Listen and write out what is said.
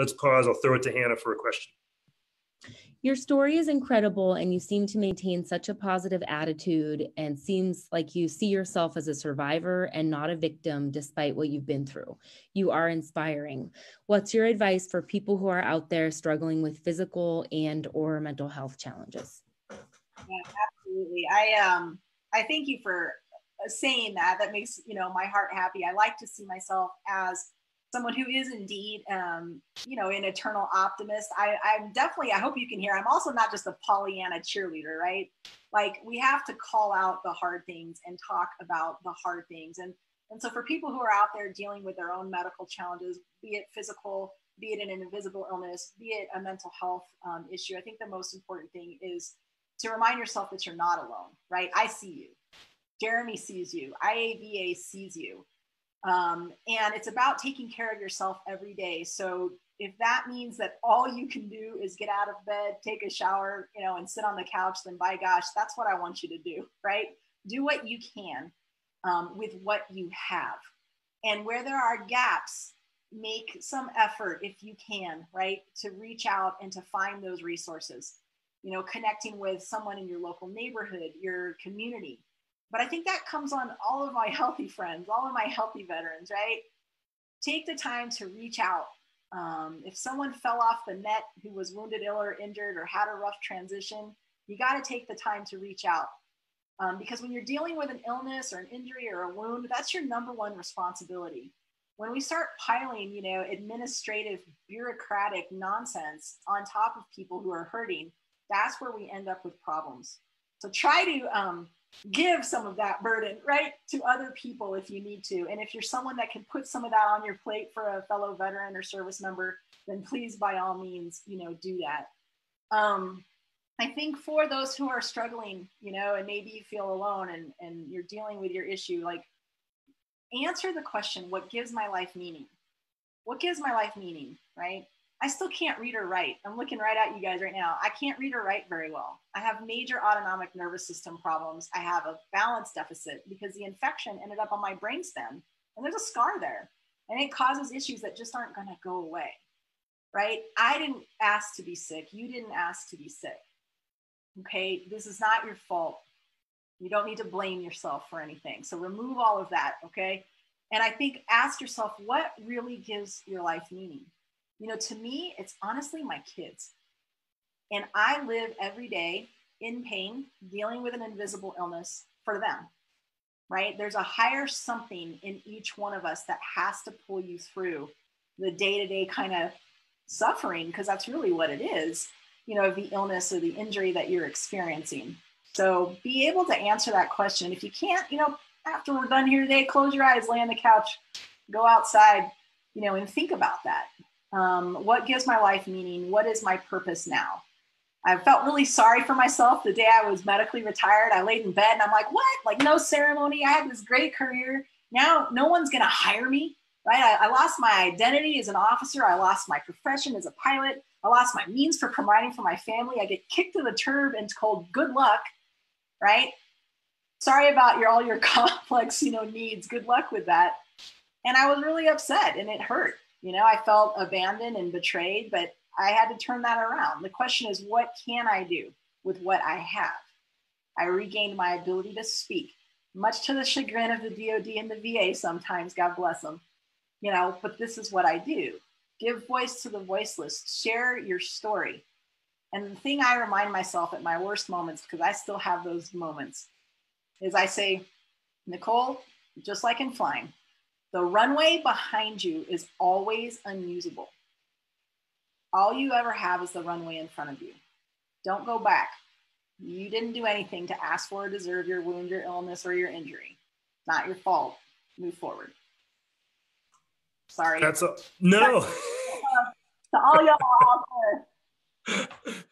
let's pause. I'll throw it to Hannah for a question. Your story is incredible, and you seem to maintain such a positive attitude and seems like you see yourself as a survivor and not a victim despite what you've been through. You are inspiring. What's your advice for people who are out there struggling with physical and or mental health challenges? Yeah, absolutely. I um I thank you for saying that. That makes, you know, my heart happy. I like to see myself as someone who is indeed, um, you know, an eternal optimist. I, I'm definitely, I hope you can hear, I'm also not just a Pollyanna cheerleader, right? Like we have to call out the hard things and talk about the hard things. And, and so for people who are out there dealing with their own medical challenges, be it physical, be it an invisible illness, be it a mental health um, issue, I think the most important thing is to remind yourself that you're not alone, right? I see you. Jeremy sees you. IAVA sees you. Um, and it's about taking care of yourself every day. So if that means that all you can do is get out of bed, take a shower, you know, and sit on the couch, then by gosh, that's what I want you to do, right? Do what you can um, with what you have. And where there are gaps, make some effort if you can, right, to reach out and to find those resources. You know, connecting with someone in your local neighborhood, your community, but I think that comes on all of my healthy friends, all of my healthy veterans, right? Take the time to reach out. Um, if someone fell off the net who was wounded, ill, or injured, or had a rough transition, you got to take the time to reach out. Um, because when you're dealing with an illness or an injury or a wound, that's your number one responsibility. When we start piling, you know, administrative, bureaucratic nonsense on top of people who are hurting, that's where we end up with problems. So try to um, give some of that burden, right, to other people if you need to. And if you're someone that can put some of that on your plate for a fellow veteran or service member, then please, by all means, you know, do that. Um, I think for those who are struggling, you know, and maybe you feel alone and, and you're dealing with your issue, like answer the question, what gives my life meaning? What gives my life meaning, right? I still can't read or write. I'm looking right at you guys right now. I can't read or write very well. I have major autonomic nervous system problems. I have a balance deficit because the infection ended up on my brainstem and there's a scar there and it causes issues that just aren't going to go away. Right? I didn't ask to be sick. You didn't ask to be sick. Okay? This is not your fault. You don't need to blame yourself for anything. So remove all of that, okay? And I think ask yourself what really gives your life meaning you know, to me, it's honestly my kids. And I live every day in pain, dealing with an invisible illness for them, right? There's a higher something in each one of us that has to pull you through the day to day kind of suffering, because that's really what it is, you know, the illness or the injury that you're experiencing. So be able to answer that question. If you can't, you know, after we're done here today, close your eyes, lay on the couch, go outside, you know, and think about that. Um, what gives my life meaning? What is my purpose now? I felt really sorry for myself the day I was medically retired. I laid in bed and I'm like, what? Like, no ceremony. I had this great career. Now, no one's going to hire me, right? I, I, lost my identity as an officer. I lost my profession as a pilot. I lost my means for providing for my family. I get kicked to the curb and told, good luck, right? Sorry about your all your complex, you know, needs. Good luck with that. And I was really upset and it hurt. You know, I felt abandoned and betrayed, but I had to turn that around. The question is, what can I do with what I have? I regained my ability to speak, much to the chagrin of the DoD and the VA sometimes, God bless them. You know, but this is what I do give voice to the voiceless, share your story. And the thing I remind myself at my worst moments, because I still have those moments, is I say, Nicole, just like in flying, the runway behind you is always unusable. All you ever have is the runway in front of you. Don't go back. You didn't do anything to ask for or deserve your wound, your illness, or your injury. Not your fault. Move forward. Sorry. That's a no. to all y'all out there.